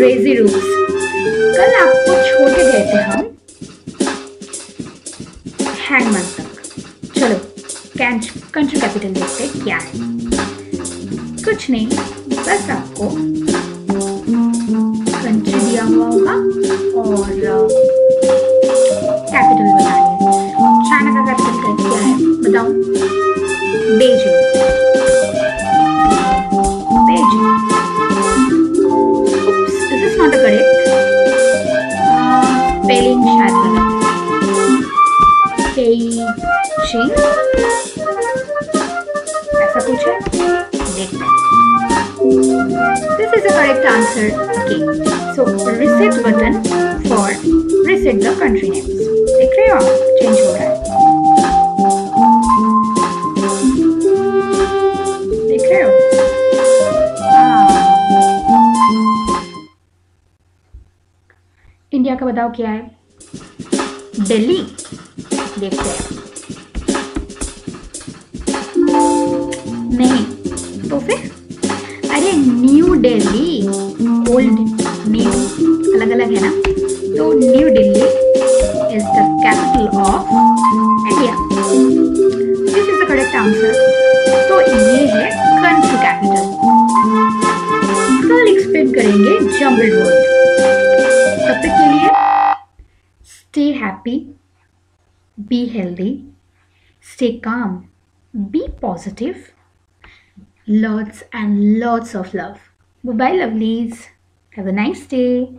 Crazy rules कल आपको छोड़ के गए थे हम। हैंगमैन तक चलो कंट्री कैपिटल देखते क्या है। कुछ नहीं, बस आपको कंट्री दिया हुआ होगा और शायद गलत है ऐसा कुछ है देखते हैं This is the correct answer. Okay. So reset button for reset the country names. देख रहे हो आप चेंज हो है रहे हो इंडिया का बताओ क्या है दिल्ली देखते हैं नहीं तो फिर अरे न्यू दिल्ली ओल्ड न्यू अलग अलग है ना तो New Delhi is the capital of India this is the correct answer तो ये है कंट्री कैपिटल कल एक्सप्लेन करेंगे जंगल word happy, be healthy, stay calm, be positive, lots and lots of love. Bye bye, lovelies. Have a nice day.